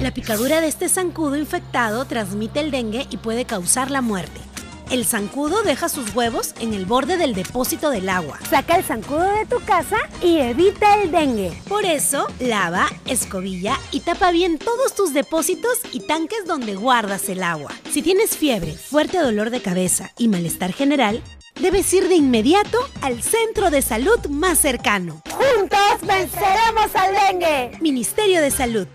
La picadura de este zancudo infectado transmite el dengue y puede causar la muerte. El zancudo deja sus huevos en el borde del depósito del agua. Saca el zancudo de tu casa y evita el dengue. Por eso, lava, escobilla y tapa bien todos tus depósitos y tanques donde guardas el agua. Si tienes fiebre, fuerte dolor de cabeza y malestar general, debes ir de inmediato al centro de salud más cercano. Juntos venceremos al dengue. Ministerio de Salud.